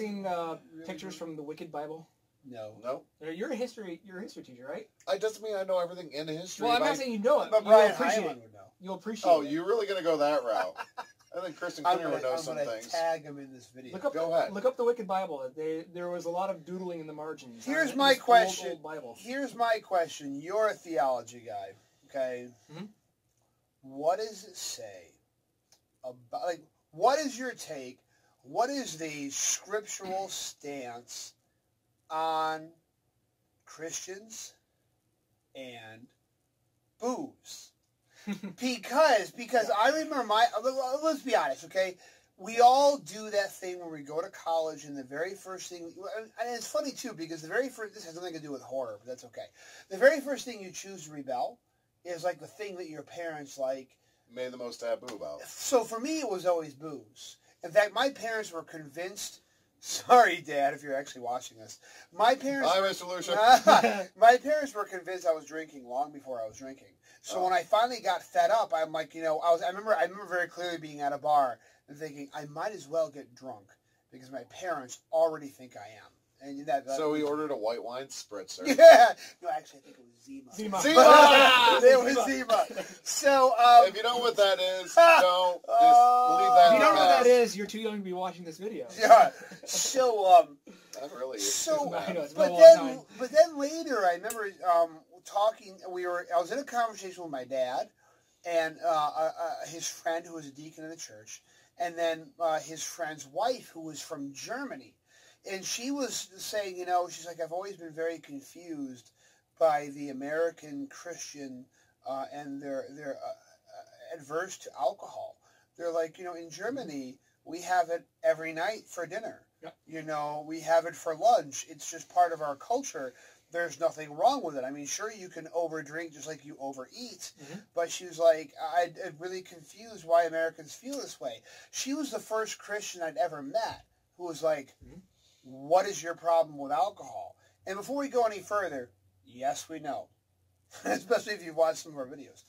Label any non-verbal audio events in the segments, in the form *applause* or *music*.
seen uh, pictures from the Wicked Bible? No. No, You're a history. You're a history teacher, right? I doesn't mean I know everything in history. Well, I'm not I- saying you know it. But Brian appreciate Hyland it. would know. You'll appreciate Oh, it. you're really gonna go that route? I think Kristen Clear gonna, would know I'm some gonna things. tag him in this video. Look up, Go ahead. look up the Wicked Bible. They, there was a lot of doodling in the margins. Here's my question. old Bible. Here's my question. You're a theology guy, okay? Mhm. What does it say about like what is your take? What is the scriptural stance on Christians and booze? *laughs* because because I remember my uh, let's be honest, okay? We all do that thing when we go to college, and the very first thing, and it's funny too because the very first this has nothing to do with horror, but that's okay. The very first thing you choose to rebel is like the thing that your parents like. Made the most taboo about. So for me, it was always booze. In fact, my parents were convinced. *laughs* Sorry, Dad, if you're actually watching this. My parents. Hi, Mr. Lucia. *laughs* *laughs* my parents were convinced I was drinking long before I was drinking. So Oh. when I finally got fed up, I'm like, you know, I was. I remember. I remember very clearly being at a bar and thinking I might as well get drunk because my parents already think I am. And that. that so we ordered a white wine spritzer. *laughs* Yeah. No, actually, I think it was Zima. Zima. Zima! *laughs* it *laughs* was Zima. So. Um, If you know what that is, don't just leave that. If you don't know what that is, you're too young to be watching this video. yeah. So. Um, That really is. So, I know, it's been a but long then, time. but then later, I remember um, talking. We were. I was in a conversation with my dad and uh, uh, uh, his friend who was a deacon in the church, and then uh, his friend's wife who was from Germany, and she was saying, you know, she's like, I've always been very confused by the American Christian uh, and they're they're uh, uh, adverse to alcohol. They're like, you know, in Germany we have it every night for dinner. Yep. You know, we have it for lunch. It's just part of our culture. There's nothing wrong with it. I mean, sure, you can overdrink just like you overeat, Mhm. but she was like, I, I'm really confused why Americans feel this way. She was the first Christian I'd ever met who was like, Mhm. What is your problem with alcohol? And before we go any further, yes, we know, *laughs* especially if you've watched some of our videos.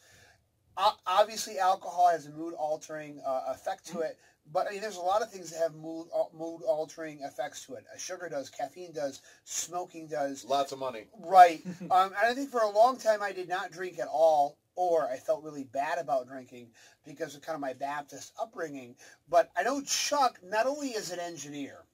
O- obviously, alcohol has a mood-altering uh, effect to it, but I mean, there's a lot of things that have mood mood-altering effects to it. Uh, sugar does, caffeine does, smoking does. Lots of money. Right. *laughs* um, and I think for a long time I did not drink at all, or I felt really bad about drinking because of kind of my Baptist upbringing. But I know Chuck not only is an engineer,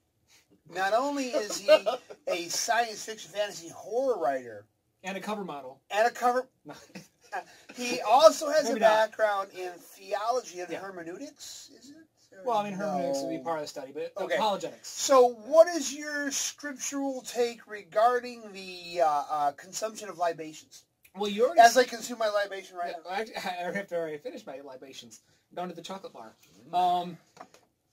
not only is he a science fiction fantasy horror writer And a cover model. and a cover, *laughs* he also has Maybe a not. background in theology and Yeah. hermeneutics. Is it? Or well, I mean, hermeneutics would be part of the study, but Okay. apologetics. So, what is your scriptural take regarding the uh, uh, consumption of libations? Well, you already. As I consume my libation right Yeah, now. *laughs* I, have to already finish my libations. Down to the chocolate bar. Um,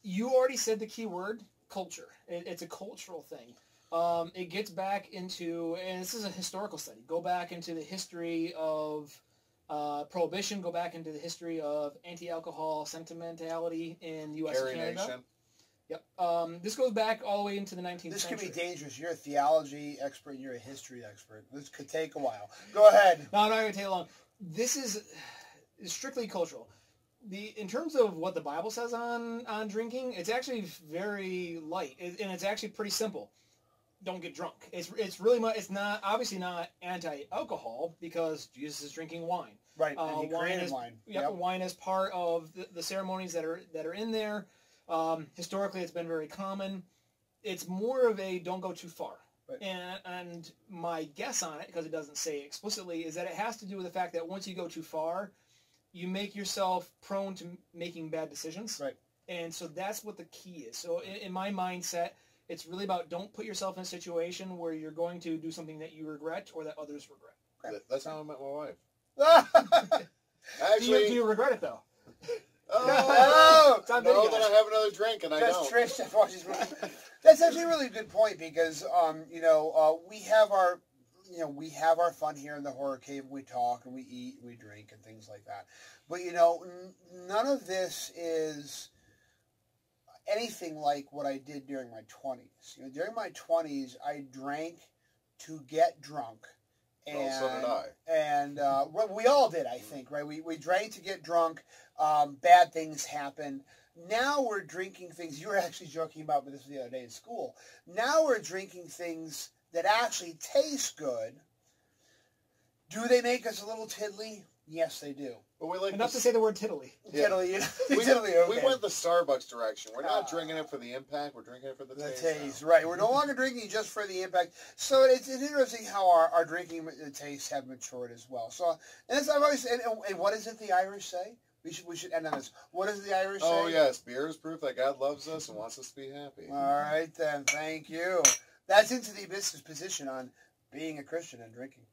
you already said the key word, culture. It, it's a cultural thing. Um, it gets back into, and this is a historical study. Go back into the history of uh, prohibition. Go back into the history of anti-alcohol sentimentality in U.S. Carrie and Canada. Nation. Yep. Um, this goes back all the way into the 19th This century. could be dangerous. You're a theology expert and you're a history expert. This could take a while. Go ahead. No, I'm not going to take long. This is is strictly cultural. The in terms of what the Bible says on on drinking, it's actually very light, It- and it's actually pretty simple. Don't get drunk. It's it's really much. It's not obviously not anti-alcohol because Jesus is drinking wine. Right. Uh, he wine is- wine. Yep, Yep. wine is part of the, the ceremonies that are that are in there. Um, historically, it's been very common. It's more of a don't go too far. Right. And and my guess on it, because it doesn't say explicitly, is that it has to do with the fact that once you go too far, you make yourself prone to making bad decisions. Right. And so that's what the key is. So in, in my mindset, it's really about don't put yourself in a situation where you're going to do something that you regret or that others regret. That- That's how I met my wife. *laughs* Do you, do you regret it though? oh, *laughs* It's on know I have another drink and I That's don't. Trish that watches. *laughs* That's actually a really good point because um, you know uh, we have our you know we have our fun here in the horror cave. We talk and we eat, and we drink, and things like that. But you know, n- none of this is anything like what I did during my twenties. You know, during my twenties, I drank to get drunk. And, Well, so did I. and uh, *laughs* well, we all did, I think, right? We, we drank to get drunk. Um, bad things happened. Now we're drinking things. You were actually joking about this the other day in school. Now we're drinking things that actually taste good. Do they make us a little tiddly? Yes, they do. But we like Enough the, to say the word tiddly. *laughs* Yeah. Tiddly, you know, we, *laughs* tiddly, we went the Starbucks direction. We're not Ah. drinking it for the impact. We're drinking it for the, The taste. taste, right. We're no longer drinking just for the impact. So it's, it's interesting how our, our drinking uh, tastes have matured as well. So, and that's, I've always, and, and what is it the Irish say? We should, we should end on this. What does the Irish Oh say? Oh yes, beer is proof that God loves us and wants us to be happy. All right then, thank you. That's into the Abyss position on being a Christian and drinking.